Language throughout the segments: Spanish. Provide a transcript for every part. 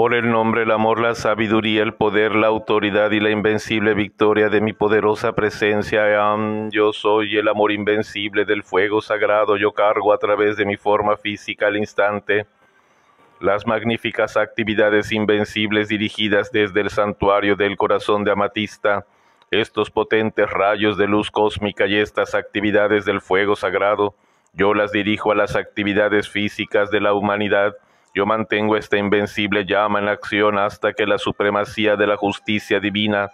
Por el nombre, el amor, la sabiduría, el poder, la autoridad y la invencible victoria de mi poderosa presencia, yo soy el amor invencible del fuego sagrado, yo cargo a través de mi forma física al instante las magníficas actividades invencibles dirigidas desde el santuario del corazón de Amatista, estos potentes rayos de luz cósmica y estas actividades del fuego sagrado, yo las dirijo a las actividades físicas de la humanidad, yo mantengo esta invencible llama en acción hasta que la supremacía de la justicia divina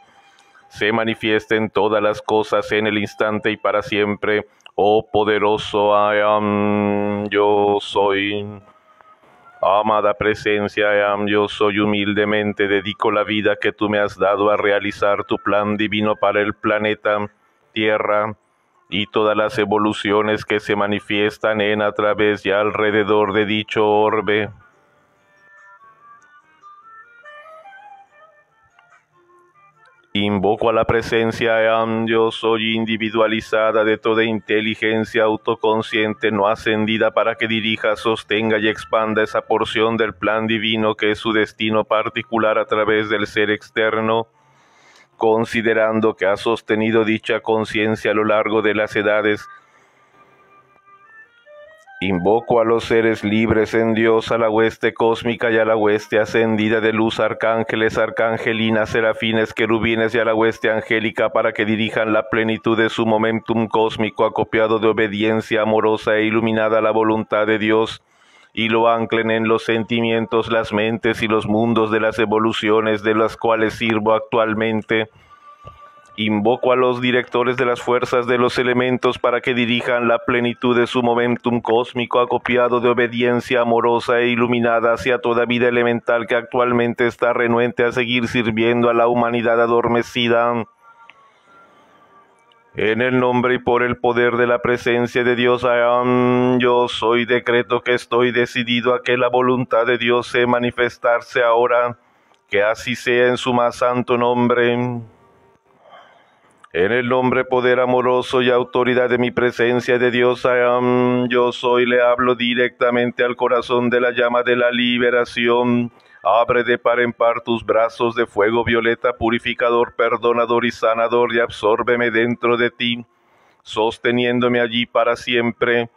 se manifieste en todas las cosas en el instante y para siempre. Oh poderoso I am, yo soy. Amada presencia, I am, yo soy humildemente, dedico la vida que tú me has dado a realizar tu plan divino para el planeta Tierra y todas las evoluciones que se manifiestan en a través y alrededor de dicho orbe. Invoco a la presencia yo soy individualizada de toda inteligencia autoconsciente no ascendida para que dirija, sostenga y expanda esa porción del plan divino que es su destino particular a través del ser externo, considerando que ha sostenido dicha conciencia a lo largo de las edades Invoco a los seres libres en Dios, a la hueste cósmica y a la hueste ascendida de luz, arcángeles, arcangelinas, serafines, querubines y a la hueste angélica para que dirijan la plenitud de su momentum cósmico acopiado de obediencia amorosa e iluminada a la voluntad de Dios y lo anclen en los sentimientos, las mentes y los mundos de las evoluciones de las cuales sirvo actualmente Invoco a los directores de las fuerzas de los elementos para que dirijan la plenitud de su momentum cósmico acopiado de obediencia amorosa e iluminada hacia toda vida elemental que actualmente está renuente a seguir sirviendo a la humanidad adormecida. En el nombre y por el poder de la presencia de Dios, yo soy decreto que estoy decidido a que la voluntad de Dios se manifestarse ahora, que así sea en su más santo nombre. En el nombre, poder amoroso y autoridad de mi presencia de Dios, yo soy, le hablo directamente al corazón de la llama de la liberación. Abre de par en par tus brazos de fuego violeta, purificador, perdonador y sanador, y absórbeme dentro de ti, sosteniéndome allí para siempre.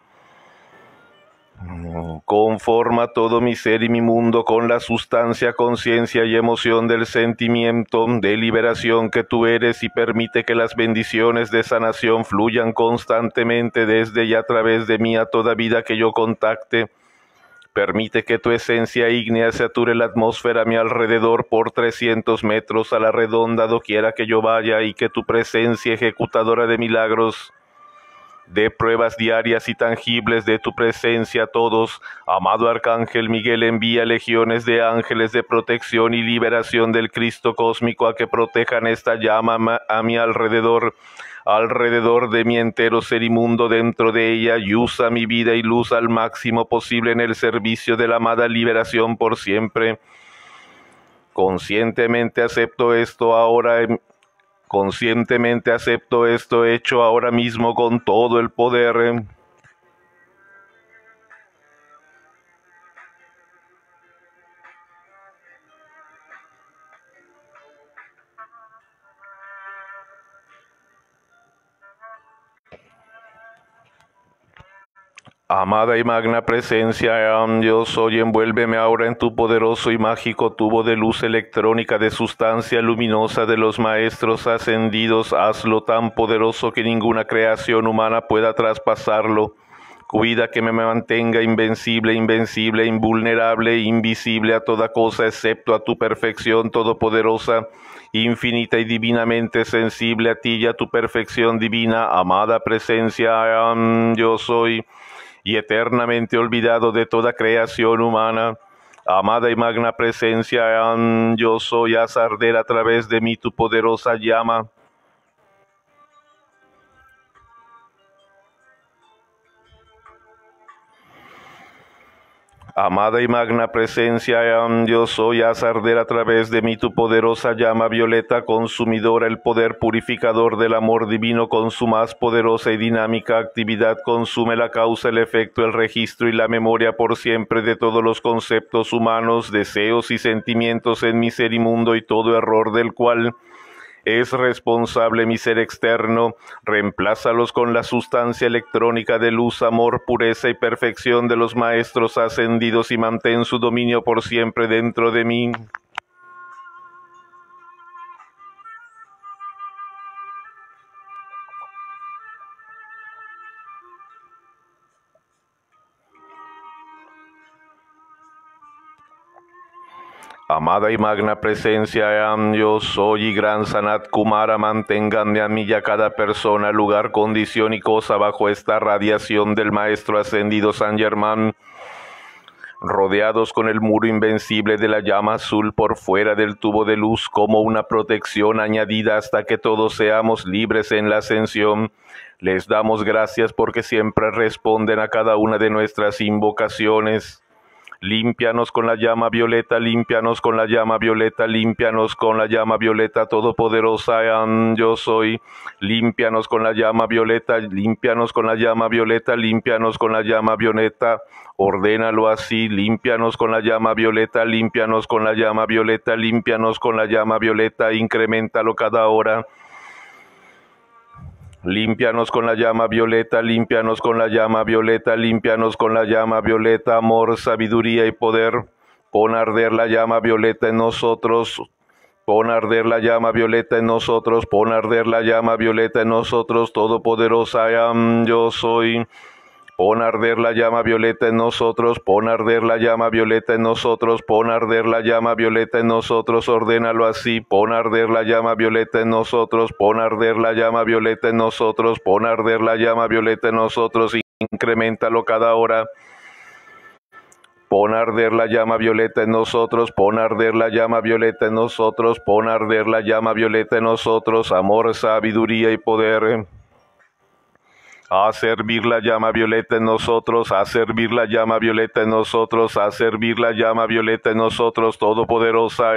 Conforma todo mi ser y mi mundo con la sustancia, conciencia y emoción del sentimiento de liberación que tú eres y permite que las bendiciones de sanación fluyan constantemente desde y a través de mí a toda vida que yo contacte. Permite que tu esencia ígnea sature la atmósfera a mi alrededor por 300 metros a la redonda doquiera que yo vaya y que tu presencia ejecutadora de milagros de pruebas diarias y tangibles de tu presencia a todos. Amado Arcángel Miguel, envía legiones de ángeles de protección y liberación del Cristo cósmico a que protejan esta llama a mi alrededor, alrededor de mi entero ser inmundo dentro de ella, y usa mi vida y luz al máximo posible en el servicio de la amada liberación por siempre. Conscientemente acepto esto ahora Conscientemente acepto esto hecho ahora mismo con todo el poder. Amada y magna presencia, yo soy, envuélveme ahora en tu poderoso y mágico tubo de luz electrónica de sustancia luminosa de los maestros ascendidos, hazlo tan poderoso que ninguna creación humana pueda traspasarlo. Cuida que me mantenga invencible, invencible, invulnerable, invisible a toda cosa, excepto a tu perfección todopoderosa, infinita y divinamente sensible a ti y a tu perfección divina, amada presencia, yo soy y eternamente olvidado de toda creación humana. Amada y magna presencia, yo soy, haz arder a través de mí tu poderosa llama Amada y magna presencia, Dios soy, haz arder a través de mí tu poderosa llama violeta consumidora, el poder purificador del amor divino con su más poderosa y dinámica actividad, consume la causa, el efecto, el registro y la memoria por siempre de todos los conceptos humanos, deseos y sentimientos en mi ser inmundo y todo error del cual es responsable mi ser externo, reemplázalos con la sustancia electrónica de luz, amor, pureza y perfección de los maestros ascendidos y mantén su dominio por siempre dentro de mí. Amada y magna presencia, yo soy y gran Sanat Kumara, manténganme a mí y a cada persona, lugar, condición y cosa bajo esta radiación del Maestro Ascendido San Germán, rodeados con el muro invencible de la llama azul por fuera del tubo de luz como una protección añadida hasta que todos seamos libres en la ascensión. Les damos gracias porque siempre responden a cada una de nuestras invocaciones. Límpianos con la llama violeta, límpianos con la llama violeta, límpianos con la llama violeta todopoderosa yo soy. Límpianos con la llama violeta, límpianos con la llama violeta, límpianos con la llama violeta. Ordénalo así, límpianos con la llama violeta, límpianos con la llama violeta, límpianos con la llama violeta, incrementalo cada hora. Límpianos con la llama violeta, límpianos con la llama violeta, límpianos con la llama violeta, amor, sabiduría y poder. Pon arder la llama violeta en nosotros. Pon arder la llama violeta en nosotros. Pon arder la llama violeta en nosotros, todopoderosa yo soy. Pon arder la llama violeta en nosotros, pon arder la llama violeta en nosotros, pon arder la llama violeta en nosotros, ordénalo así, pon arder la llama violeta en nosotros, pon arder la llama violeta en nosotros, pon arder la llama violeta en nosotros, incrementalo cada hora. Pon arder la llama violeta en nosotros, pon arder la llama violeta en nosotros, pon arder la llama violeta en nosotros, amor, sabiduría y poder a servir la llama violeta en nosotros, a servir la llama violeta en nosotros, a servir la llama violeta en nosotros, todopoderosa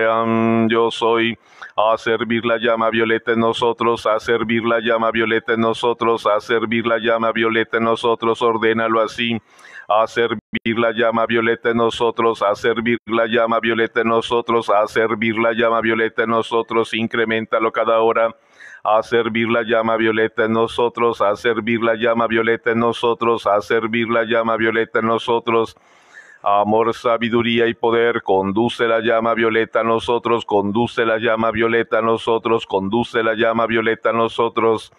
yo soy, a servir la llama violeta en nosotros, a servir la llama violeta en nosotros, a servir la llama violeta en nosotros, ordénalo así, a servir la llama violeta en nosotros, a servir la llama violeta en nosotros, a servir la llama violeta en nosotros, incrementalo cada hora a servir la llama violeta en nosotros, a servir la llama violeta en nosotros, a servir la llama violeta en nosotros. Amor, sabiduría y poder, conduce la llama violeta a nosotros, conduce la llama violeta a nosotros, conduce la llama violeta a nosotros.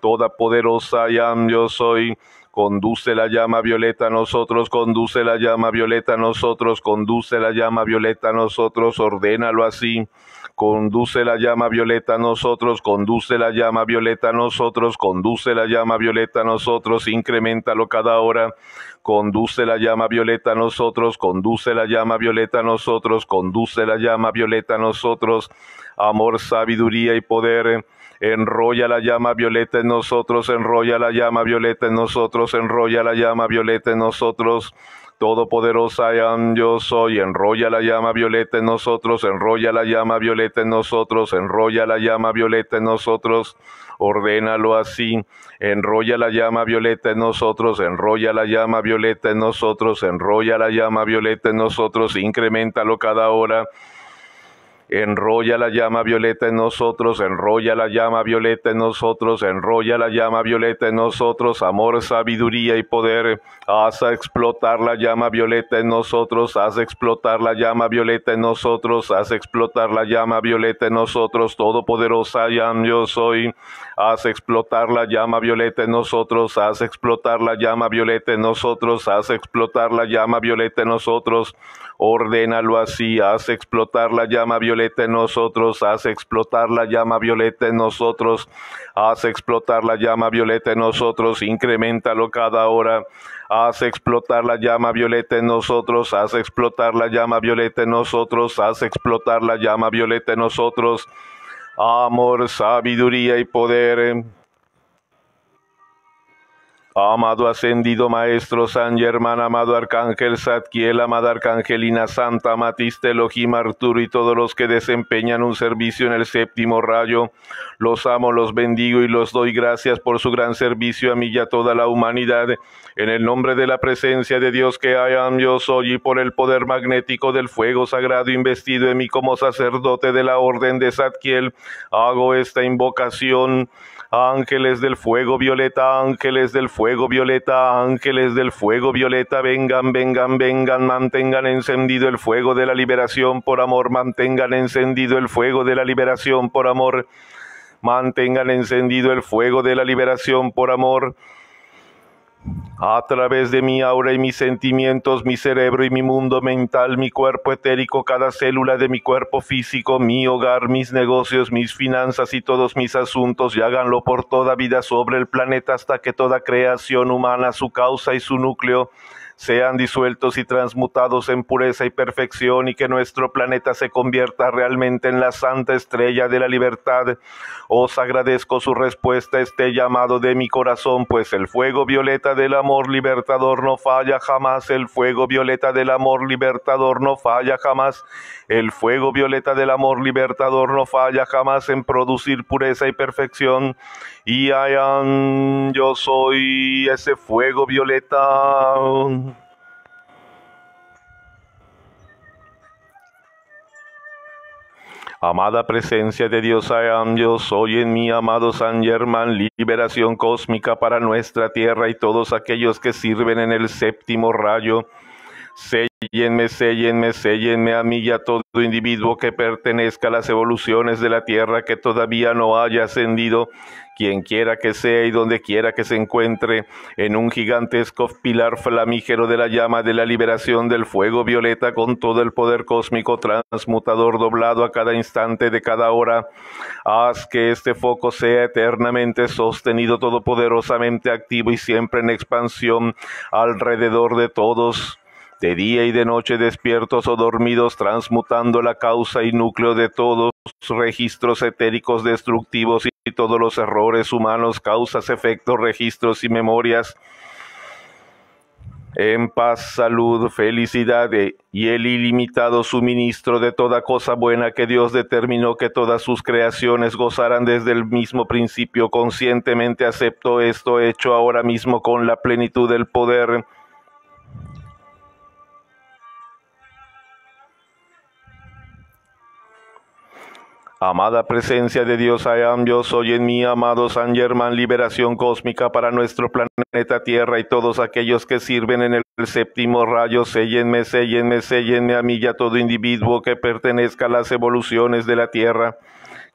Toda poderosa llama yo soy. Conduce la llama violeta a nosotros, conduce la llama violeta a nosotros, conduce la llama violeta a nosotros, ordénalo así. Conduce la llama violeta a nosotros, conduce la llama violeta a nosotros, conduce la llama violeta a nosotros, incrementalo cada hora. Conduce la llama violeta a nosotros, conduce la llama violeta a nosotros, conduce la llama violeta a nosotros. Amor, sabiduría y poder. Enrolla la llama violeta en nosotros, enrolla la llama violeta en nosotros, enrolla la llama violeta en nosotros. Todopoderosa yo soy, enrolla la llama violeta en nosotros, enrolla la llama violeta en nosotros, enrolla la llama violeta en nosotros, ordénalo así, enrolla la llama violeta en nosotros, enrolla la llama violeta en nosotros, enrolla la llama violeta en nosotros, incrementalo cada hora. Enrolla la llama violeta en nosotros, enrolla la llama violeta en nosotros, enrolla la llama violeta en nosotros, amor, sabiduría y poder. Haz explotar la llama violeta en nosotros, haz explotar la llama violeta en nosotros, haz explotar la llama violeta en nosotros, todopoderosa yo soy. Haz explotar la llama violeta en nosotros, haz explotar la llama violeta en nosotros, haz explotar la llama violeta en nosotros. Ordénalo así, haz explotar la llama violeta en nosotros, haz explotar la llama violeta en nosotros, haz explotar la llama violeta en nosotros, incrementalo cada hora. Haz explotar la llama violeta en nosotros, haz explotar la llama violeta en nosotros, haz explotar la llama violeta en nosotros. Amor, sabiduría y poder. Amado ascendido Maestro San Germán, amado Arcángel Satkiel, amada Arcangelina Santa, Matiste, Elohim, Arturo y todos los que desempeñan un servicio en el séptimo rayo, los amo, los bendigo y los doy gracias por su gran servicio a mí y a toda la humanidad. En el nombre de la presencia de Dios que hayan yo soy y por el poder magnético del fuego sagrado investido en mí como sacerdote de la orden de Satkiel, hago esta invocación. Ángeles del fuego violeta, ángeles del fuego violeta, ángeles del fuego violeta, vengan, vengan, vengan, mantengan encendido el fuego de la liberación por amor, mantengan encendido el fuego de la liberación por amor, mantengan encendido el fuego de la liberación por amor a través de mi aura y mis sentimientos, mi cerebro y mi mundo mental, mi cuerpo etérico, cada célula de mi cuerpo físico, mi hogar, mis negocios, mis finanzas y todos mis asuntos, y háganlo por toda vida sobre el planeta hasta que toda creación humana, su causa y su núcleo, sean disueltos y transmutados en pureza y perfección y que nuestro planeta se convierta realmente en la santa estrella de la libertad. Os agradezco su respuesta a este llamado de mi corazón, pues el fuego violeta del amor libertador no falla jamás, el fuego violeta del amor libertador no falla jamás, el fuego violeta del amor libertador no falla jamás en producir pureza y perfección. Y hayan, yo soy ese fuego violeta. Amada presencia de Dios, yo soy en mi amado San Germán, liberación cósmica para nuestra tierra y todos aquellos que sirven en el séptimo rayo. Séllenme, séllenme, séllenme a mí y a todo individuo que pertenezca a las evoluciones de la tierra que todavía no haya ascendido quien quiera que sea y donde quiera que se encuentre, en un gigantesco pilar flamígero de la llama de la liberación del fuego violeta con todo el poder cósmico transmutador doblado a cada instante de cada hora. Haz que este foco sea eternamente sostenido, todopoderosamente activo y siempre en expansión alrededor de todos de día y de noche despiertos o dormidos, transmutando la causa y núcleo de todos registros etéricos destructivos y todos los errores humanos, causas, efectos, registros y memorias. En paz, salud, felicidad y el ilimitado suministro de toda cosa buena que Dios determinó que todas sus creaciones gozaran desde el mismo principio. Conscientemente acepto esto hecho ahora mismo con la plenitud del poder Amada presencia de Dios, I am, yo soy en mí, amado San Germán, liberación cósmica para nuestro planeta Tierra y todos aquellos que sirven en el séptimo rayo, séllenme, séllenme, séllenme a mí y a todo individuo que pertenezca a las evoluciones de la Tierra,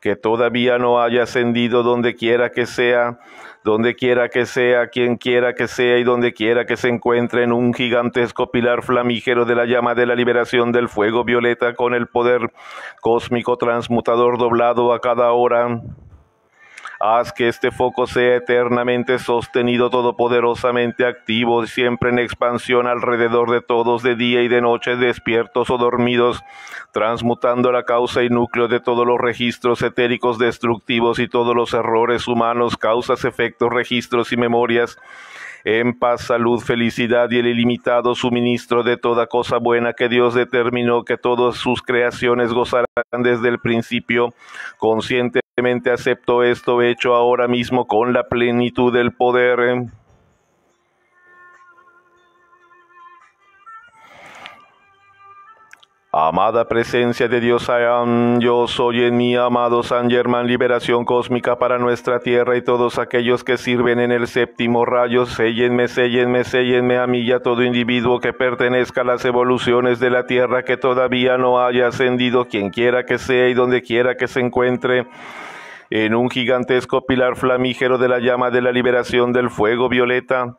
que todavía no haya ascendido donde quiera que sea, donde quiera que sea, quien quiera que sea y donde quiera que se encuentre en un gigantesco pilar flamígero de la llama de la liberación del fuego violeta con el poder cósmico transmutador doblado a cada hora. Haz que este foco sea eternamente sostenido, todopoderosamente activo, siempre en expansión alrededor de todos, de día y de noche, despiertos o dormidos, transmutando la causa y núcleo de todos los registros etéricos destructivos y todos los errores humanos, causas, efectos, registros y memorias en paz, salud, felicidad y el ilimitado suministro de toda cosa buena que Dios determinó que todas sus creaciones gozarán desde el principio. Conscientemente acepto esto hecho ahora mismo con la plenitud del poder. Amada presencia de Dios, yo soy en mi amado San Germán, liberación cósmica para nuestra tierra y todos aquellos que sirven en el séptimo rayo, séllenme, séllenme, séllenme a mí y a todo individuo que pertenezca a las evoluciones de la tierra que todavía no haya ascendido, quien quiera que sea y donde quiera que se encuentre en un gigantesco pilar flamígero de la llama de la liberación del fuego violeta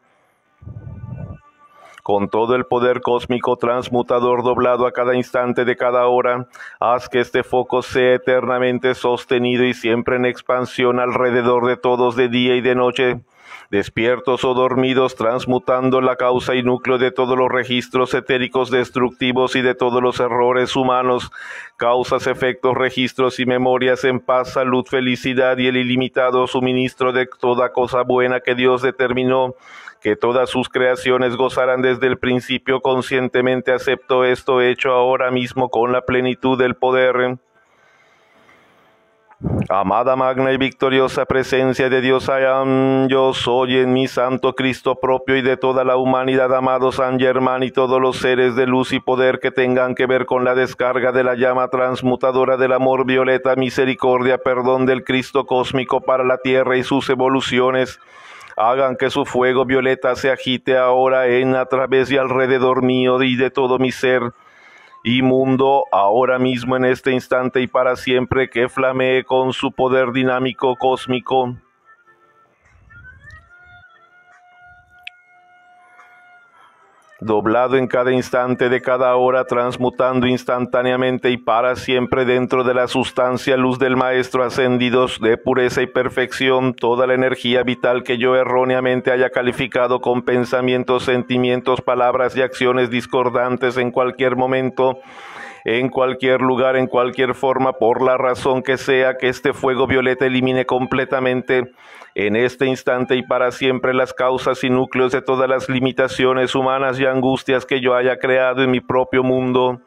con todo el poder cósmico transmutador doblado a cada instante de cada hora, haz que este foco sea eternamente sostenido y siempre en expansión alrededor de todos de día y de noche, despiertos o dormidos, transmutando la causa y núcleo de todos los registros etéricos destructivos y de todos los errores humanos, causas, efectos, registros y memorias en paz, salud, felicidad y el ilimitado suministro de toda cosa buena que Dios determinó que todas sus creaciones gozarán desde el principio conscientemente acepto esto hecho ahora mismo con la plenitud del poder. Amada magna y victoriosa presencia de Dios, yo soy en mi santo Cristo propio y de toda la humanidad, amado San Germán y todos los seres de luz y poder que tengan que ver con la descarga de la llama transmutadora del amor violeta, misericordia, perdón del Cristo cósmico para la tierra y sus evoluciones Hagan que su fuego violeta se agite ahora en, a través y alrededor mío y de todo mi ser mundo ahora mismo en este instante y para siempre, que flamee con su poder dinámico cósmico doblado en cada instante de cada hora, transmutando instantáneamente y para siempre dentro de la sustancia luz del Maestro ascendidos de pureza y perfección, toda la energía vital que yo erróneamente haya calificado con pensamientos, sentimientos, palabras y acciones discordantes en cualquier momento en cualquier lugar, en cualquier forma, por la razón que sea, que este fuego violeta elimine completamente en este instante y para siempre las causas y núcleos de todas las limitaciones humanas y angustias que yo haya creado en mi propio mundo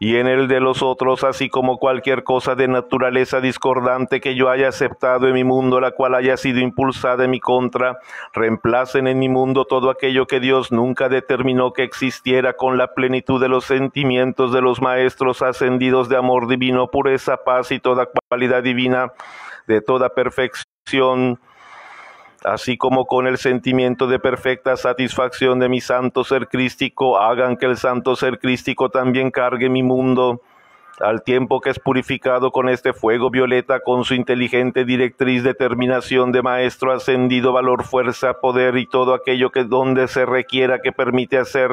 y en el de los otros, así como cualquier cosa de naturaleza discordante que yo haya aceptado en mi mundo, la cual haya sido impulsada en mi contra, reemplacen en mi mundo todo aquello que Dios nunca determinó que existiera con la plenitud de los sentimientos de los maestros ascendidos de amor divino, pureza, paz y toda cualidad divina, de toda perfección así como con el sentimiento de perfecta satisfacción de mi santo ser crístico, hagan que el santo ser crístico también cargue mi mundo, al tiempo que es purificado con este fuego violeta, con su inteligente directriz, determinación de maestro ascendido, valor, fuerza, poder y todo aquello que donde se requiera que permite hacer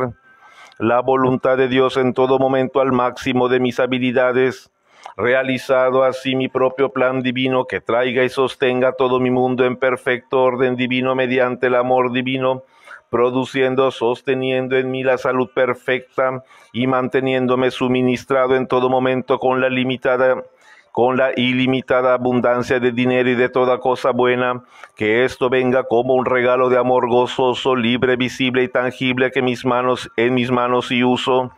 la voluntad de Dios en todo momento al máximo de mis habilidades realizado así mi propio plan divino que traiga y sostenga todo mi mundo en perfecto orden divino mediante el amor divino, produciendo, sosteniendo en mí la salud perfecta y manteniéndome suministrado en todo momento con la limitada con la ilimitada abundancia de dinero y de toda cosa buena, que esto venga como un regalo de amor gozoso, libre, visible y tangible que mis manos en mis manos y uso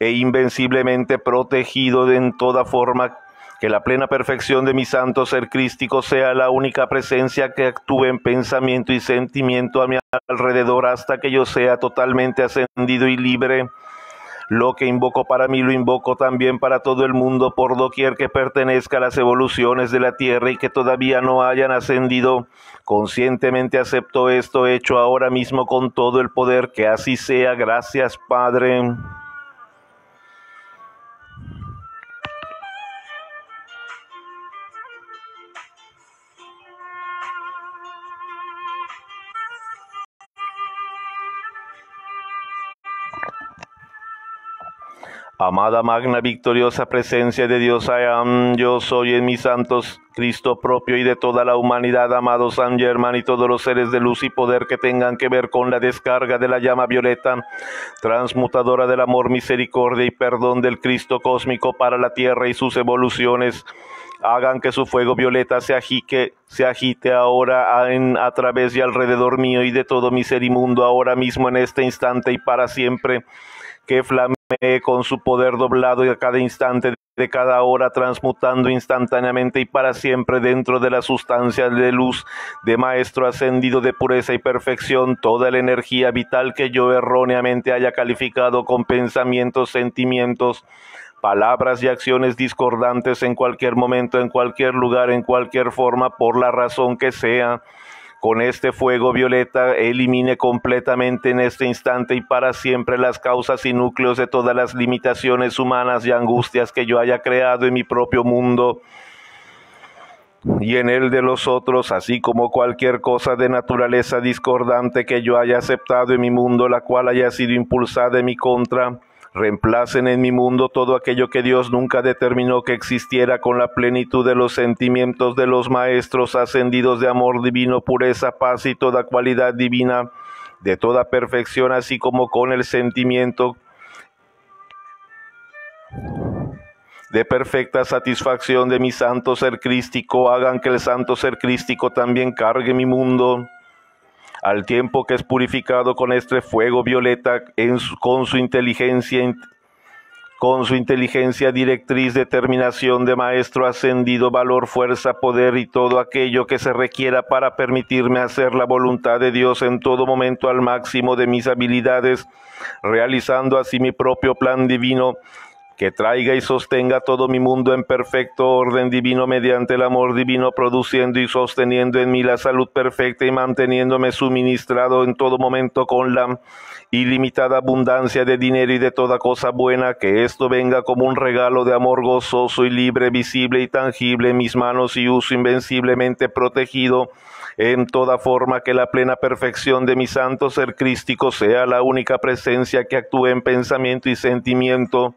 e invenciblemente protegido en toda forma, que la plena perfección de mi santo ser crístico sea la única presencia que actúe en pensamiento y sentimiento a mi alrededor hasta que yo sea totalmente ascendido y libre. Lo que invoco para mí lo invoco también para todo el mundo por doquier que pertenezca a las evoluciones de la tierra y que todavía no hayan ascendido. Conscientemente acepto esto hecho ahora mismo con todo el poder, que así sea. Gracias, Padre. Amada magna victoriosa presencia de Dios, yo soy en mis santos, Cristo propio y de toda la humanidad, amado San Germán y todos los seres de luz y poder que tengan que ver con la descarga de la llama violeta, transmutadora del amor, misericordia y perdón del Cristo cósmico para la tierra y sus evoluciones. Hagan que su fuego violeta se agite, se agite ahora en, a través y alrededor mío y de todo mi ser inmundo, ahora mismo en este instante y para siempre que flamee con su poder doblado y a cada instante de cada hora transmutando instantáneamente y para siempre dentro de la sustancia de luz de Maestro ascendido de pureza y perfección toda la energía vital que yo erróneamente haya calificado con pensamientos, sentimientos, palabras y acciones discordantes en cualquier momento, en cualquier lugar, en cualquier forma, por la razón que sea con este fuego violeta elimine completamente en este instante y para siempre las causas y núcleos de todas las limitaciones humanas y angustias que yo haya creado en mi propio mundo y en el de los otros, así como cualquier cosa de naturaleza discordante que yo haya aceptado en mi mundo, la cual haya sido impulsada en mi contra reemplacen en mi mundo todo aquello que Dios nunca determinó que existiera con la plenitud de los sentimientos de los maestros ascendidos de amor divino, pureza, paz y toda cualidad divina, de toda perfección, así como con el sentimiento de perfecta satisfacción de mi santo ser crístico, hagan que el santo ser crístico también cargue mi mundo al tiempo que es purificado con este fuego violeta con su inteligencia con su inteligencia directriz, determinación de maestro ascendido, valor, fuerza, poder y todo aquello que se requiera para permitirme hacer la voluntad de Dios en todo momento al máximo de mis habilidades, realizando así mi propio plan divino que traiga y sostenga todo mi mundo en perfecto orden divino mediante el amor divino, produciendo y sosteniendo en mí la salud perfecta y manteniéndome suministrado en todo momento con la ilimitada abundancia de dinero y de toda cosa buena, que esto venga como un regalo de amor gozoso y libre, visible y tangible en mis manos y uso invenciblemente protegido en toda forma que la plena perfección de mi santo ser crístico sea la única presencia que actúe en pensamiento y sentimiento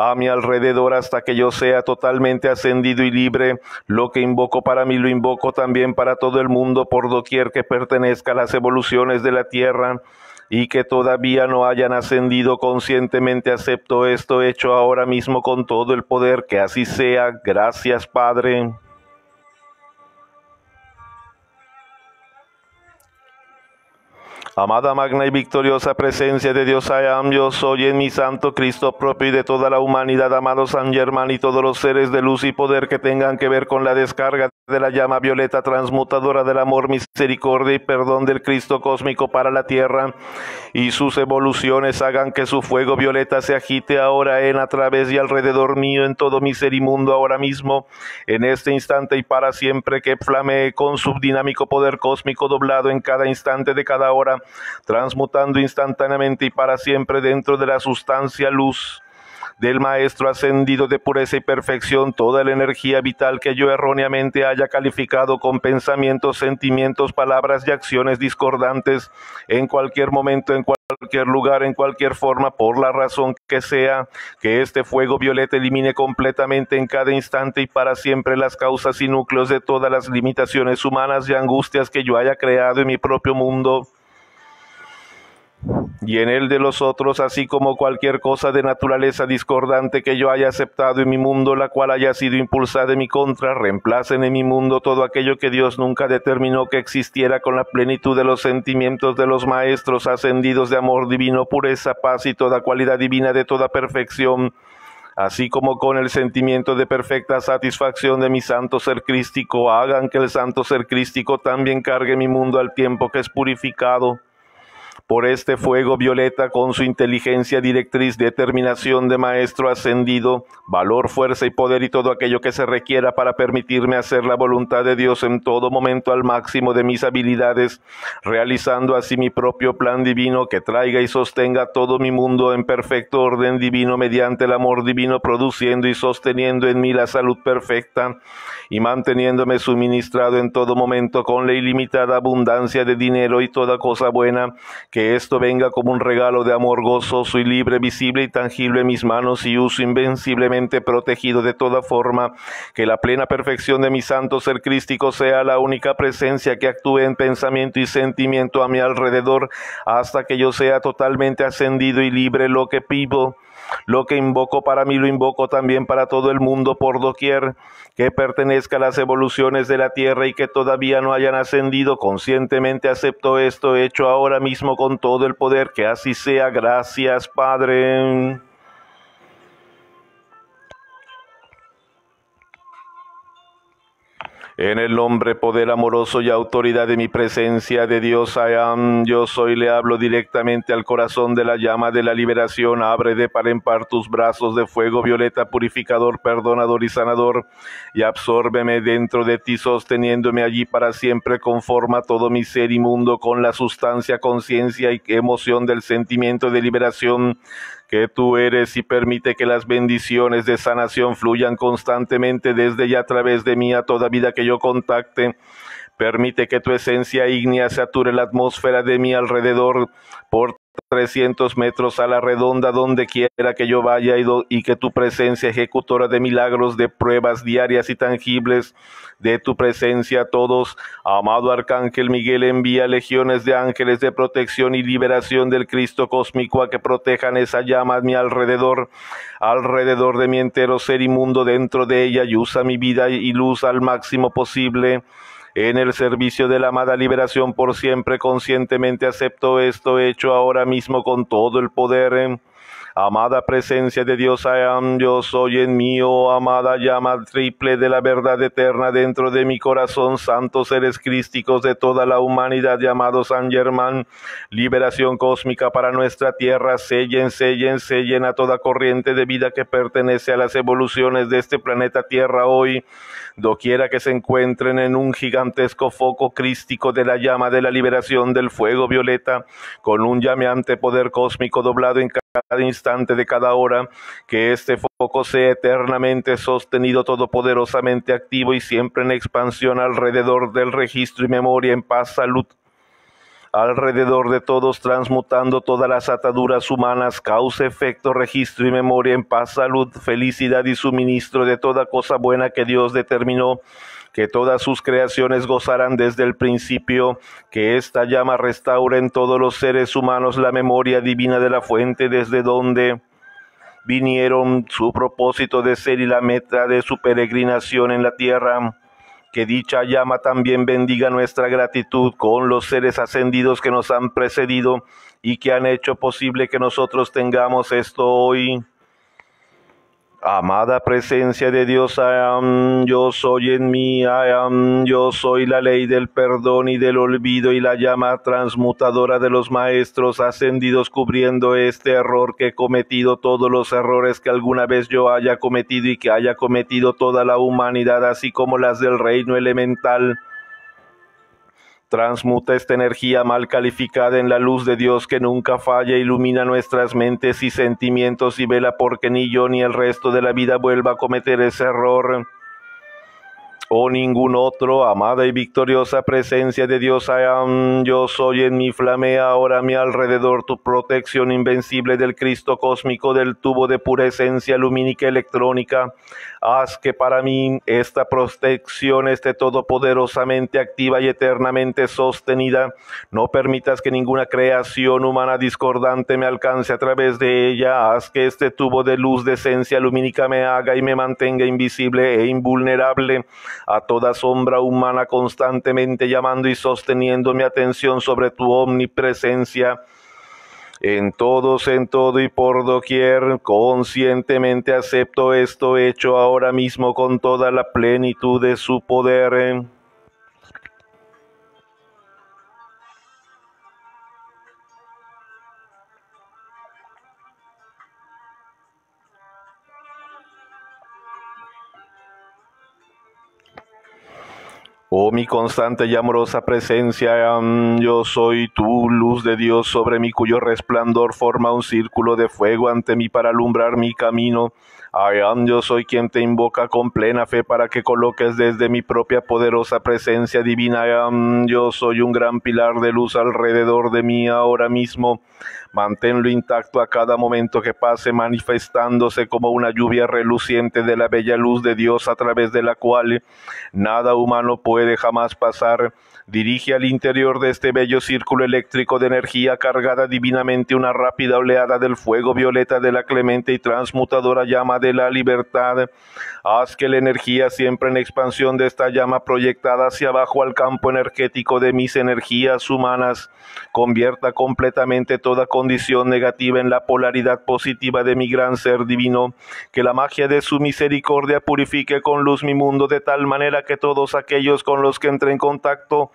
a mi alrededor hasta que yo sea totalmente ascendido y libre. Lo que invoco para mí lo invoco también para todo el mundo por doquier que pertenezca a las evoluciones de la tierra y que todavía no hayan ascendido conscientemente, acepto esto hecho ahora mismo con todo el poder, que así sea. Gracias, Padre. Amada, magna y victoriosa presencia de Dios, I yo soy en mi santo Cristo propio y de toda la humanidad, amado San Germán y todos los seres de luz y poder que tengan que ver con la descarga de la llama violeta transmutadora del amor, misericordia y perdón del Cristo cósmico para la tierra. Y sus evoluciones hagan que su fuego violeta se agite ahora en, a través y alrededor mío, en todo mi ser ahora mismo, en este instante y para siempre, que flamee con su dinámico poder cósmico doblado en cada instante de cada hora, transmutando instantáneamente y para siempre dentro de la sustancia luz del Maestro ascendido de pureza y perfección toda la energía vital que yo erróneamente haya calificado con pensamientos, sentimientos, palabras y acciones discordantes en cualquier momento, en cualquier lugar, en cualquier forma, por la razón que sea, que este fuego violeta elimine completamente en cada instante y para siempre las causas y núcleos de todas las limitaciones humanas y angustias que yo haya creado en mi propio mundo y en el de los otros, así como cualquier cosa de naturaleza discordante que yo haya aceptado en mi mundo, la cual haya sido impulsada en mi contra, reemplacen en mi mundo todo aquello que Dios nunca determinó que existiera con la plenitud de los sentimientos de los maestros ascendidos de amor divino, pureza, paz y toda cualidad divina de toda perfección así como con el sentimiento de perfecta satisfacción de mi santo ser crístico, hagan que el santo ser crístico también cargue mi mundo al tiempo que es purificado por este fuego violeta con su inteligencia directriz, determinación de maestro ascendido, valor, fuerza y poder y todo aquello que se requiera para permitirme hacer la voluntad de Dios en todo momento al máximo de mis habilidades, realizando así mi propio plan divino que traiga y sostenga todo mi mundo en perfecto orden divino mediante el amor divino, produciendo y sosteniendo en mí la salud perfecta y manteniéndome suministrado en todo momento con la ilimitada abundancia de dinero y toda cosa buena, que esto venga como un regalo de amor gozoso y libre, visible y tangible en mis manos y uso invenciblemente protegido de toda forma, que la plena perfección de mi santo ser crístico sea la única presencia que actúe en pensamiento y sentimiento a mi alrededor, hasta que yo sea totalmente ascendido y libre lo que pido lo que invoco para mí lo invoco también para todo el mundo por doquier, que pertenezca a las evoluciones de la tierra y que todavía no hayan ascendido. Conscientemente acepto esto hecho ahora mismo con todo el poder, que así sea. Gracias, Padre. En el nombre, poder amoroso y autoridad de mi presencia de Dios, I yo soy, le hablo directamente al corazón de la llama de la liberación. Abre de par en par tus brazos de fuego violeta, purificador, perdonador y sanador, y absórbeme dentro de ti, sosteniéndome allí para siempre, conforma todo mi ser inmundo con la sustancia, conciencia y emoción del sentimiento de liberación que tú eres y permite que las bendiciones de sanación fluyan constantemente desde y a través de mí a toda vida que yo contacte. Permite que tu esencia ígnea sature la atmósfera de mi alrededor por 300 metros a la redonda donde quiera que yo vaya y, que tu presencia ejecutora de milagros, de pruebas diarias y tangibles de tu presencia a todos. Amado Arcángel Miguel envía legiones de ángeles de protección y liberación del Cristo cósmico a que protejan esa llama a mi alrededor, alrededor de mi entero ser inmundo dentro de ella y usa mi vida y luz al máximo posible en el servicio de la amada liberación por siempre conscientemente acepto esto hecho ahora mismo con todo el poder. Amada presencia de Dios, yo soy en mí, oh amada llama triple de la verdad eterna dentro de mi corazón, santos seres crísticos de toda la humanidad llamados San Germán, liberación cósmica para nuestra tierra, sellen, sellen, sellen a toda corriente de vida que pertenece a las evoluciones de este planeta Tierra hoy. Doquiera que se encuentren en un gigantesco foco crístico de la llama de la liberación del fuego violeta, con un llameante poder cósmico doblado en cada instante de cada hora, que este foco sea eternamente sostenido todopoderosamente activo y siempre en expansión alrededor del registro y memoria en paz, salud, alrededor de todos, transmutando todas las ataduras humanas, causa, efecto, registro y memoria en paz, salud, felicidad y suministro de toda cosa buena que Dios determinó que todas sus creaciones gozarán desde el principio, que esta llama restaure en todos los seres humanos la memoria divina de la fuente desde donde vinieron su propósito de ser y la meta de su peregrinación en la tierra que dicha llama también bendiga nuestra gratitud con los seres ascendidos que nos han precedido y que han hecho posible que nosotros tengamos esto hoy. Amada presencia de Dios, yo soy en mí, yo soy la ley del perdón y del olvido y la llama transmutadora de los maestros ascendidos cubriendo este error que he cometido, todos los errores que alguna vez yo haya cometido y que haya cometido toda la humanidad, así como las del reino elemental Transmuta esta energía mal calificada en la luz de Dios que nunca falla, ilumina nuestras mentes y sentimientos y vela porque ni yo ni el resto de la vida vuelva a cometer ese error o ningún otro, amada y victoriosa presencia de Dios, yo soy en mi flamea ahora a mi alrededor tu protección invencible del Cristo cósmico del tubo de pura esencia lumínica electrónica. Haz que para mí esta protección esté todopoderosamente activa y eternamente sostenida. No permitas que ninguna creación humana discordante me alcance a través de ella. Haz que este tubo de luz de esencia lumínica me haga y me mantenga invisible e invulnerable a toda sombra humana constantemente llamando y sosteniendo mi atención sobre tu omnipresencia en todos, en todo y por doquier, conscientemente acepto esto hecho ahora mismo con toda la plenitud de su poder. Oh mi constante y amorosa presencia, yo soy tu luz de Dios sobre mí cuyo resplandor forma un círculo de fuego ante mí para alumbrar mi camino. Am, yo soy quien te invoca con plena fe para que coloques desde mi propia poderosa presencia divina. Am, yo soy un gran pilar de luz alrededor de mí ahora mismo. Manténlo intacto a cada momento que pase, manifestándose como una lluvia reluciente de la bella luz de Dios a través de la cual nada humano puede jamás pasar. Dirige al interior de este bello círculo eléctrico de energía cargada divinamente una rápida oleada del fuego violeta de la clemente y transmutadora llama de la libertad. Haz que la energía siempre en expansión de esta llama proyectada hacia abajo al campo energético de mis energías humanas convierta completamente toda condición negativa en la polaridad positiva de mi gran ser divino. Que la magia de su misericordia purifique con luz mi mundo de tal manera que todos aquellos con los que entre en contacto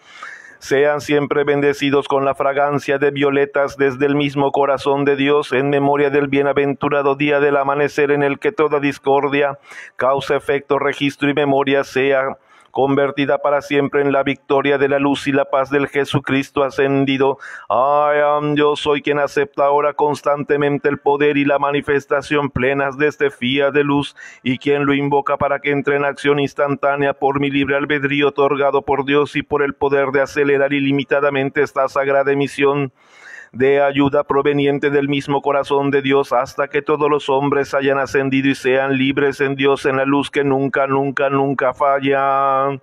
sean siempre bendecidos con la fragancia de violetas desde el mismo corazón de Dios en memoria del bienaventurado día del amanecer en el que toda discordia, causa, efecto, registro y memoria sea convertida para siempre en la victoria de la luz y la paz del Jesucristo ascendido. Ay, yo soy quien acepta ahora constantemente el poder y la manifestación plenas de este fía de luz y quien lo invoca para que entre en acción instantánea por mi libre albedrío otorgado por Dios y por el poder de acelerar ilimitadamente esta sagrada emisión de ayuda proveniente del mismo corazón de Dios hasta que todos los hombres hayan ascendido y sean libres en Dios en la luz que nunca, nunca, nunca falla.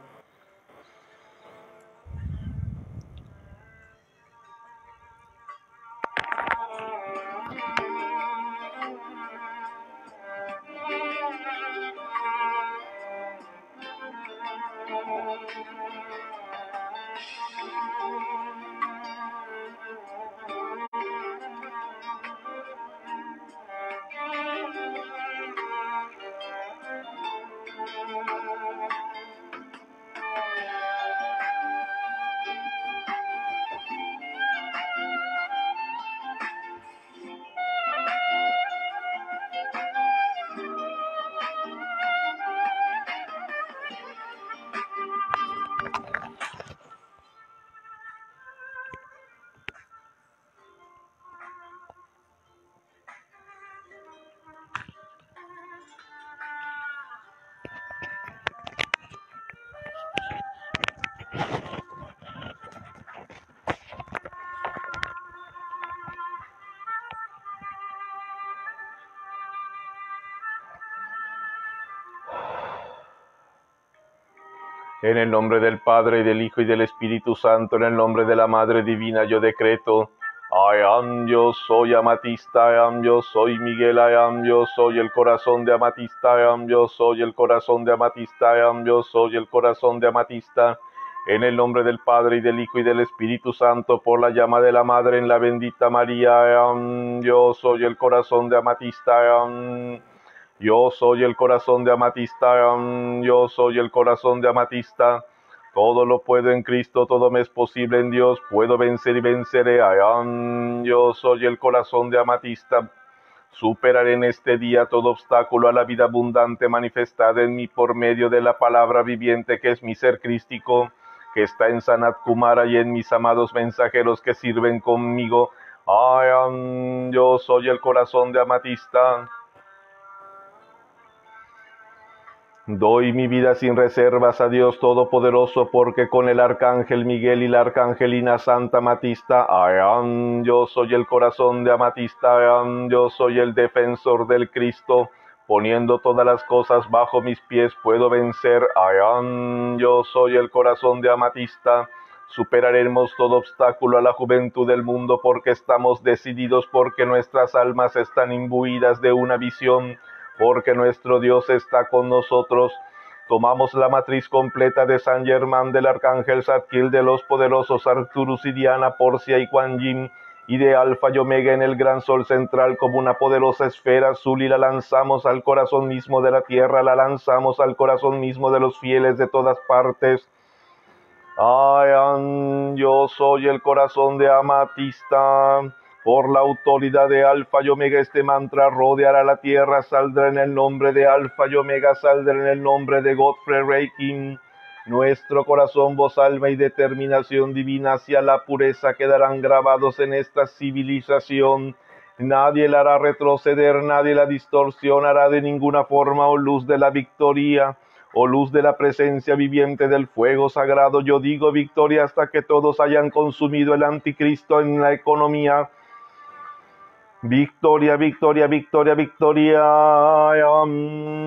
En el nombre del Padre y del Hijo y del Espíritu Santo, en el nombre de la Madre Divina, yo decreto, I yo soy Amatista, I yo soy Miguel, I am, yo soy el corazón de Amatista, I yo soy el corazón de Amatista, I yo soy el corazón de Amatista. En el nombre del Padre y del Hijo y del Espíritu Santo, por la llama de la Madre en la bendita María, I yo soy el corazón de Amatista, Yo soy el corazón de amatista, yo soy el corazón de amatista. Todo lo puedo en Cristo, todo me es posible en Dios, puedo vencer y venceré. Yo soy el corazón de amatista. Superaré en este día todo obstáculo a la vida abundante manifestada en mí por medio de la palabra viviente que es mi ser crístico, que está en Sanat Kumara y en mis amados mensajeros que sirven conmigo. Yo soy el corazón de Amatista. Doy mi vida sin reservas a Dios Todopoderoso, porque con el Arcángel Miguel y la Arcangelina Santa Amatista, yo soy el corazón de Amatista, yo soy el defensor del Cristo, poniendo todas las cosas bajo mis pies puedo vencer, yo soy el corazón de Amatista. Superaremos todo obstáculo a la juventud del mundo porque estamos decididos, porque nuestras almas están imbuidas de una visión porque nuestro Dios está con nosotros. Tomamos la matriz completa de San Germán del Arcángel Zadkiel de los poderosos Arcturus y Diana, Porcia y Quan Yin, y de Alfa y Omega en el gran sol central como una poderosa esfera azul y la lanzamos al corazón mismo de la tierra, la lanzamos al corazón mismo de los fieles de todas partes. Ay, yo soy el corazón de Amatista. Por la autoridad de Alfa y Omega este mantra rodeará la tierra, saldrá en el nombre de Alfa y Omega, saldrá en el nombre de Godfrey Reiking. Nuestro corazón, voz, alma y determinación divina hacia la pureza quedarán grabados en esta civilización. Nadie la hará retroceder, nadie la distorsionará de ninguna forma o luz de la victoria o luz de la presencia viviente del fuego sagrado. Yo digo victoria hasta que todos hayan consumido el anticristo en la economía Victoria, victoria, victoria, victoria.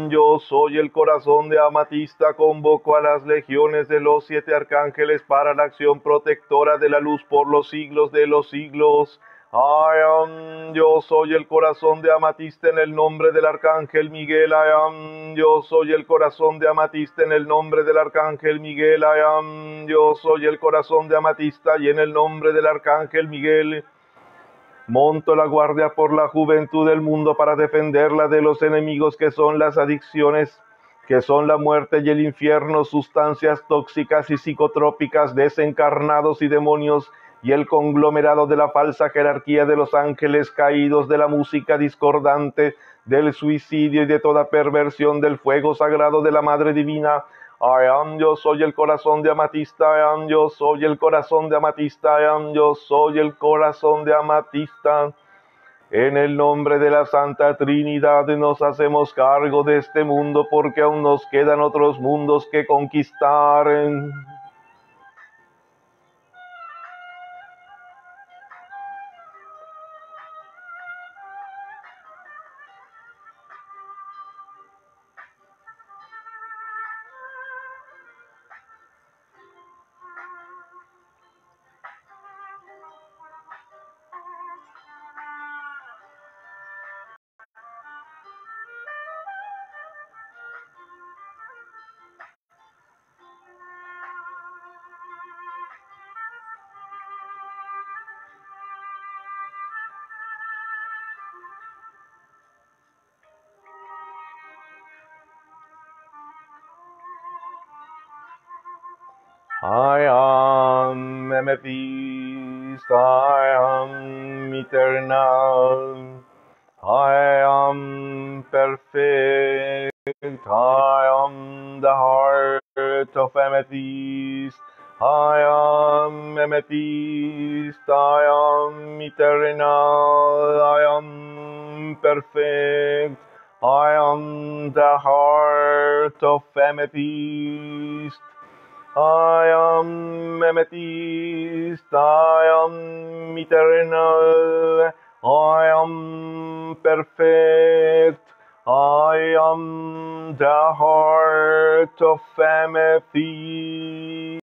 Yo soy el corazón de Amatista. Convoco a las legiones de los siete arcángeles para la acción protectora de la luz por los siglos de los siglos. Yo soy el corazón de Amatista en el nombre del arcángel Miguel. Yo soy el corazón de Amatista en el nombre del arcángel Miguel. Yo soy el corazón de Amatista y en el nombre del arcángel Miguel. Monto la guardia por la juventud del mundo para defenderla de los enemigos que son las adicciones, que son la muerte y el infierno, sustancias tóxicas y psicotrópicas, desencarnados y demonios, y el conglomerado de la falsa jerarquía de los ángeles caídos, de la música discordante, del suicidio y de toda perversión del fuego sagrado de la Madre Divina, I am, yo soy el corazón de amatista, I yo soy el corazón de amatista, I yo soy el corazón de amatista. En el nombre de la Santa Trinidad nos hacemos cargo de este mundo porque aún nos quedan otros mundos que conquistar. I am amethyst, I am eternal, I am perfect, I am the heart of amethyst, I am amethyst, I am eternal, I am perfect, I am the heart of amethyst. I am amethyst, I am eternal, I am perfect, I am the heart of amethyst.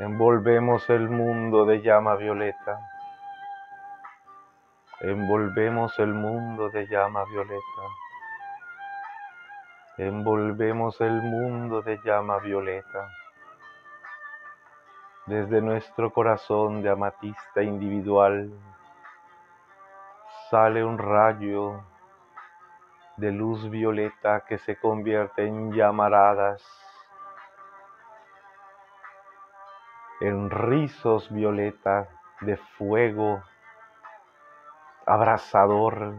Envolvemos el mundo de llama violeta. Envolvemos el mundo de llama violeta. Envolvemos el mundo de llama violeta. Desde nuestro corazón de amatista individual sale un rayo de luz violeta que se convierte en llamaradas, en rizos violeta de fuego abrasador,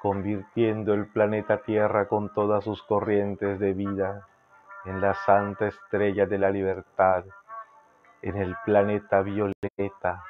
convirtiendo el planeta Tierra con todas sus corrientes de vida en la santa estrella de la libertad, en el planeta violeta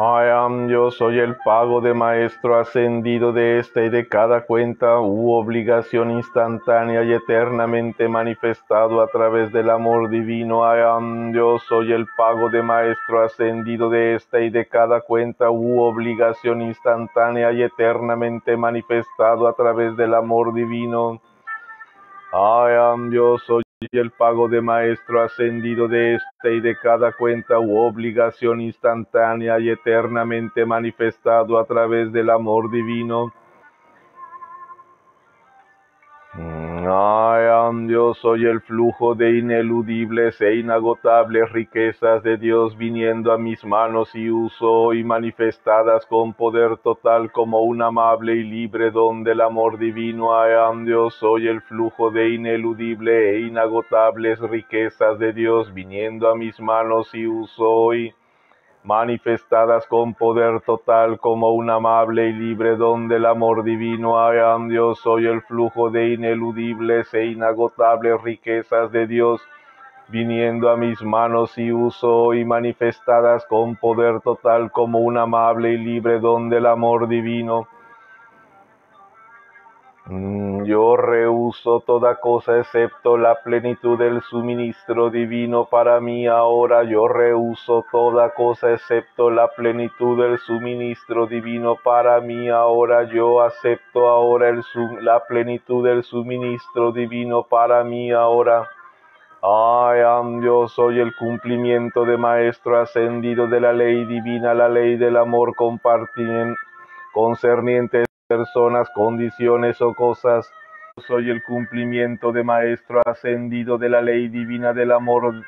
I am, yo soy el pago de maestro ascendido de esta y de cada cuenta u obligación instantánea y eternamente manifestado a través del amor divino. I am, yo soy el pago de maestro ascendido de esta y de cada cuenta u obligación instantánea y eternamente manifestado a través del amor divino. I am, yo soy y el pago de maestro ascendido de este y de cada cuenta u obligación instantánea y eternamente manifestado a través del amor divino. Am Dios, soy el flujo de ineludibles e inagotables riquezas de Dios viniendo a mis manos y uso y manifestadas con poder total como un amable y libre don del amor divino. Soy el flujo de ineludible e inagotables riquezas de Dios viniendo a mis manos y uso hoy manifestadas con poder total como un amable y libre don del amor divino. I Dios, soy el flujo de ineludibles e inagotables riquezas de Dios, viniendo a mis manos y uso y manifestadas con poder total como un amable y libre don del amor divino. Mm, yo rehuso toda cosa excepto la plenitud del suministro divino para mí ahora. Yo rehuso toda cosa excepto la plenitud del suministro divino para mí ahora. Yo acepto ahora la plenitud del suministro divino para mí ahora. I am, yo soy el cumplimiento de Maestro ascendido de la ley divina, la ley del amor concerniente personas, condiciones o cosas. Soy el cumplimiento de Maestro ascendido de la ley divina del amor,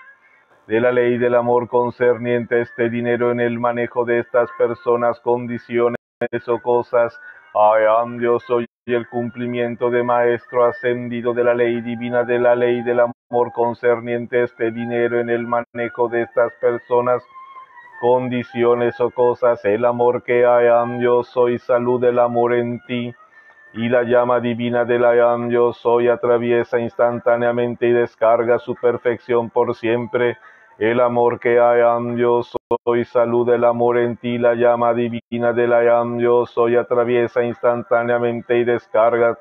de la ley del amor concerniente a este dinero en el manejo de estas personas, condiciones o cosas. I am soy el cumplimiento de Maestro ascendido de la ley divina de la ley del amor concerniente a este dinero en el manejo de estas personas, condiciones o cosas, el amor que hay, yo soy salud del amor en ti, y la llama divina del I yo soy atraviesa instantáneamente y descarga su perfección por siempre. El amor que hay, yo soy salud del amor en ti, la llama divina del I yo soy atraviesa instantáneamente y descarga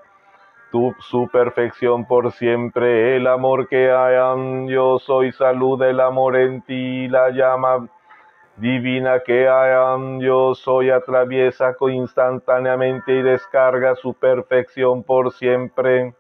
tu, su perfección por siempre. El amor que hay, yo soy salud del amor en ti, la llama divina que hayan yo soy atraviesa instantáneamente y descarga su perfección por siempre.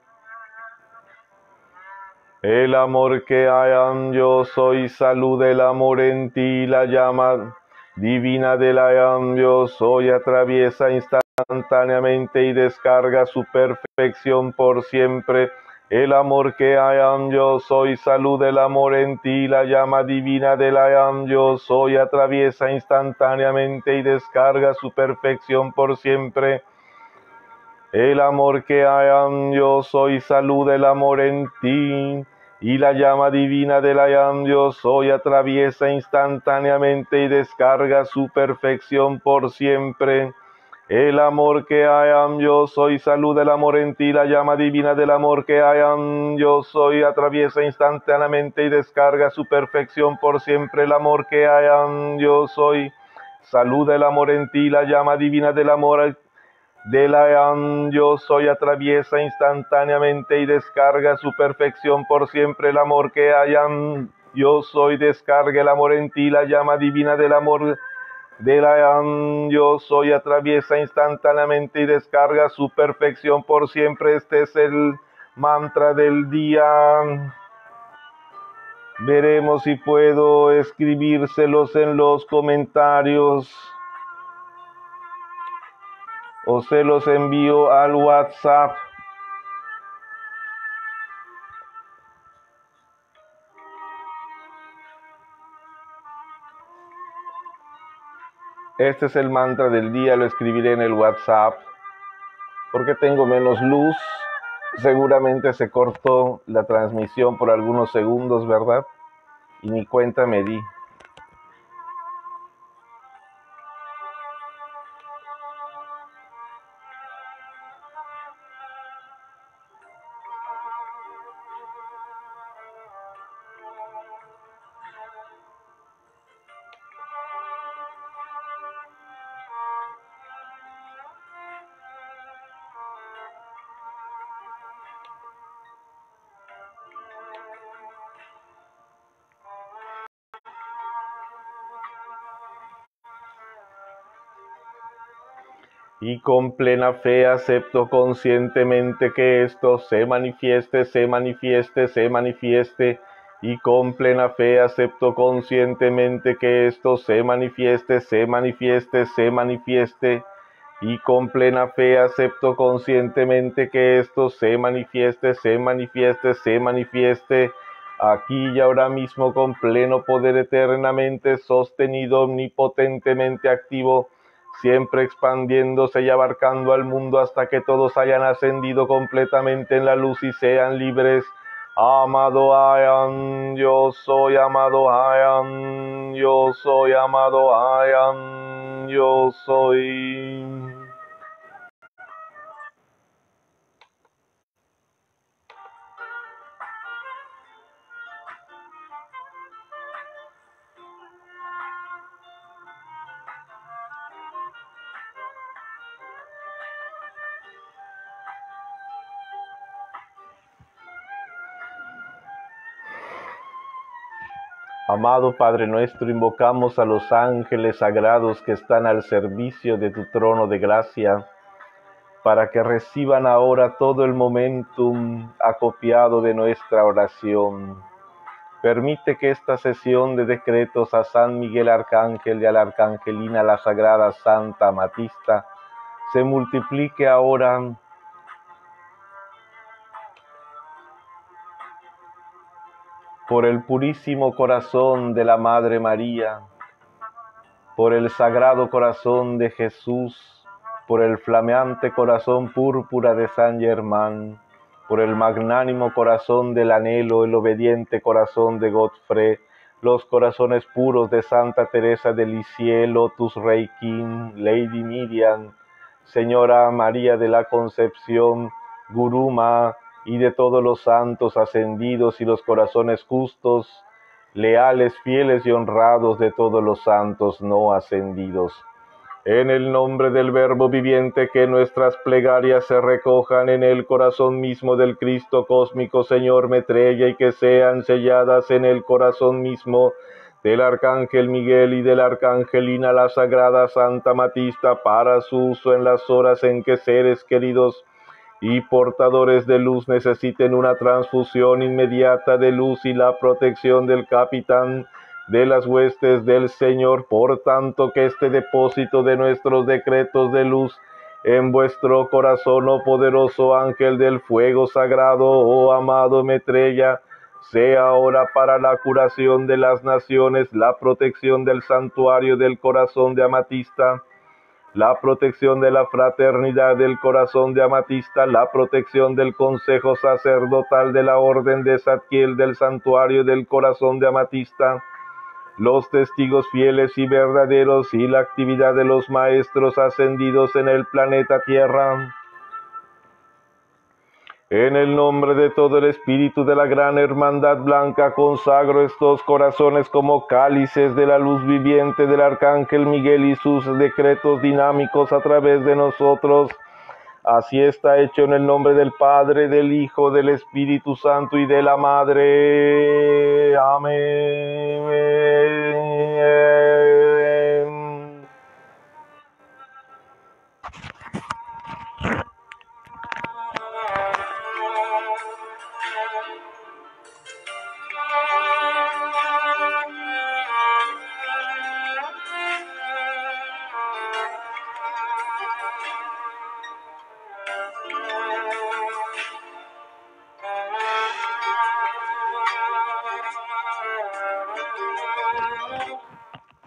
El amor que hay yo soy, salud del amor en ti, la llama divina de la yo soy, atraviesa instantáneamente y descarga su perfección por siempre. El amor que hay yo soy, salud del amor en ti, la llama divina de la yo soy, atraviesa instantáneamente y descarga su perfección por siempre. El amor que hay yo soy, salud del amor en ti, y la llama divina de la yo soy, atraviesa instantáneamente y descarga su perfección por siempre. El amor que hay yo soy, salud del amor en ti, la llama divina del amor que hay yo soy, atraviesa instantáneamente y descarga su perfección por siempre. El amor que hay yo soy, salud del amor en ti, la llama divina del amor de la yo soy, atraviesa instantáneamente y descarga su perfección por siempre. El amor que hay yo soy, descarga el amor en ti, la llama divina del amor de la yo soy atraviesa instantáneamente y descarga su perfección por siempre. Este es el mantra del día. Veremos si puedo escribírselos en los comentarios o se los envío al WhatsApp. Este es el mantra del día, lo escribiré en el WhatsApp. Porque tengo menos luz, seguramente se cortó la transmisión por algunos segundos, ¿verdad? Y ni cuenta me di. Y con plena fe acepto conscientemente que esto se manifieste, se manifieste, se manifieste, y con plena fe acepto conscientemente que esto se manifieste, se manifieste, se manifieste, y con plena fe acepto conscientemente que esto se manifieste, se manifieste, se manifieste, aquí y ahora mismo con pleno poder eternamente sostenido, omnipotentemente activo, siempre expandiéndose y abarcando al mundo hasta que todos hayan ascendido completamente en la luz y sean libres. Amado Ayan, yo soy amado Ayan, yo soy amado Ayan, yo soy. Amado Padre nuestro, invocamos a los ángeles sagrados que están al servicio de tu trono de gracia, para que reciban ahora todo el momentum acopiado de nuestra oración. Permite que esta sesión de decretos a San Miguel Arcángel y a la Arcangelina, la Sagrada Santa Matista, se multiplique ahora por el purísimo corazón de la Madre María, por el sagrado corazón de Jesús, por el flameante corazón púrpura de San Germán, por el magnánimo corazón del anhelo, el obediente corazón de Godfrey, los corazones puros de Santa Teresa de Lisieux, Lotus Rey King, Lady Miriam, Señora María de la Concepción, Guruma, y de todos los santos ascendidos y los corazones justos, leales, fieles y honrados de todos los santos no ascendidos. En el nombre del Verbo viviente, que nuestras plegarias se recojan en el corazón mismo del Cristo cósmico, Señor Metrella, y que sean selladas en el corazón mismo del Arcángel Miguel y de la Arcangelina, la Sagrada Santa Matista, para su uso en las horas en que seres queridos y portadores de luz necesiten una transfusión inmediata de luz y la protección del capitán de las huestes del Señor, por tanto que este depósito de nuestros decretos de luz en vuestro corazón, oh poderoso ángel del fuego sagrado, oh amado Metrella, sea ahora para la curación de las naciones, la protección del santuario del corazón de Amatista, la protección de la fraternidad del corazón de Amatista, la protección del consejo sacerdotal de la orden de Satkiel del santuario del corazón de Amatista, los testigos fieles y verdaderos y la actividad de los maestros ascendidos en el planeta Tierra. En el nombre de todo el espíritu de la gran hermandad blanca, consagro estos corazones como cálices de la luz viviente del arcángel Miguel y sus decretos dinámicos a través de nosotros. Así está hecho en el nombre del Padre, del Hijo, del Espíritu Santo y de la Madre. Amén.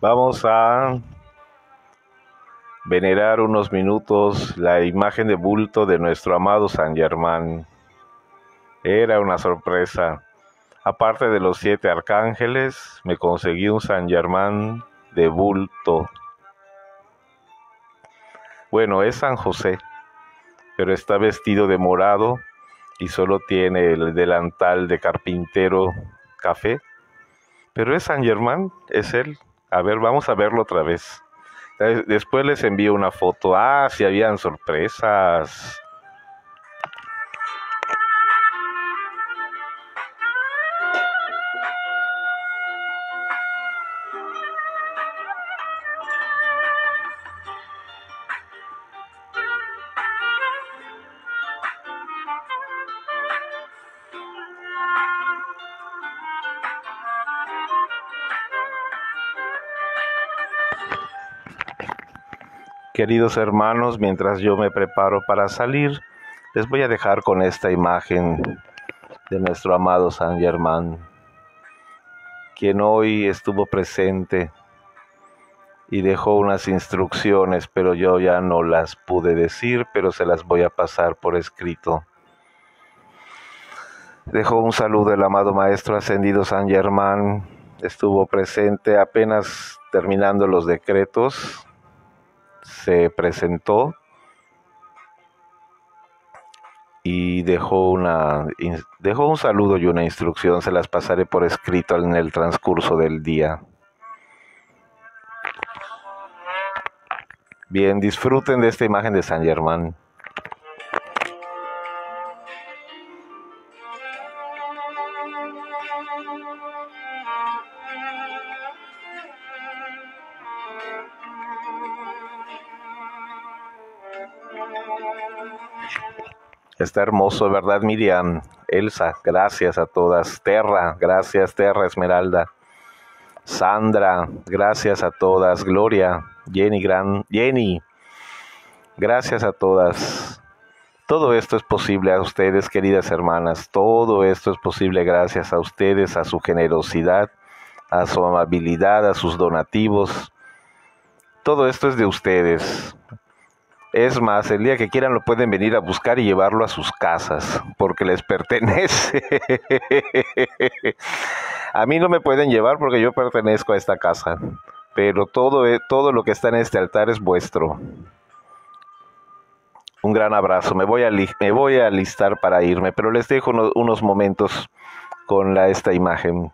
Vamos a venerar unos minutos la imagen de bulto de nuestro amado San Germán. Era una sorpresa. Aparte de los siete arcángeles, me conseguí un San Germán de bulto. Bueno, es San José, pero está vestido de morado y solo tiene el delantal de carpintero café. Pero es San Germán, es él. A ver, vamos a verlo otra vez. Después les envío una foto. Ah, si habían sorpresas. Queridos hermanos, mientras yo me preparo para salir, les voy a dejar con esta imagen de nuestro amado San Germán, quien hoy estuvo presente y dejó unas instrucciones, pero yo ya no las pude decir, pero se las voy a pasar por escrito. Dejó un saludo el amado Maestro Ascendido San Germán, estuvo presente apenas terminando los decretos se presentó y dejó una dejó un saludo y una instrucción, se las pasaré por escrito en el transcurso del día. Bien, disfruten de esta imagen de San Germán. Está hermoso, ¿verdad, Miriam? Elsa, gracias a todas. Terra, gracias, Terra Esmeralda. Sandra, gracias a todas. Gloria, Jenny, Gran, Jenny, gracias a todas. Todo esto es posible a ustedes, queridas hermanas. Todo esto es posible gracias a ustedes, a su generosidad, a su amabilidad, a sus donativos. Todo esto es de ustedes. Es más, el día que quieran lo pueden venir a buscar y llevarlo a sus casas, porque les pertenece. a mí no me pueden llevar porque yo pertenezco a esta casa, pero todo, e, todo lo que está en este altar es vuestro. Un gran abrazo. Me voy a, me voy a listar para irme, pero les dejo unos, momentos con esta imagen.